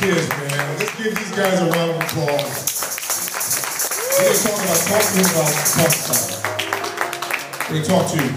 Kids, man. Let's give these guys a round of applause. We're talking about talking about talk time. We're going talk to you.